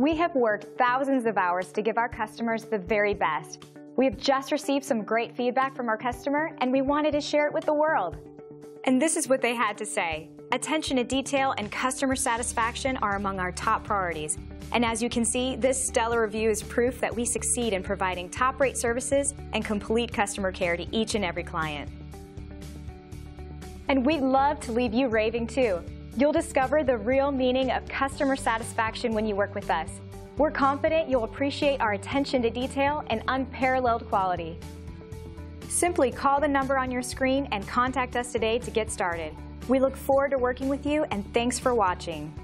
We have worked thousands of hours to give our customers the very best. We have just received some great feedback from our customer, and we wanted to share it with the world. And this is what they had to say. Attention to detail and customer satisfaction are among our top priorities. And as you can see, this stellar review is proof that we succeed in providing top-rate services and complete customer care to each and every client. And we'd love to leave you raving too. You'll discover the real meaning of customer satisfaction when you work with us. We're confident you'll appreciate our attention to detail and unparalleled quality. Simply call the number on your screen and contact us today to get started. We look forward to working with you and thanks for watching.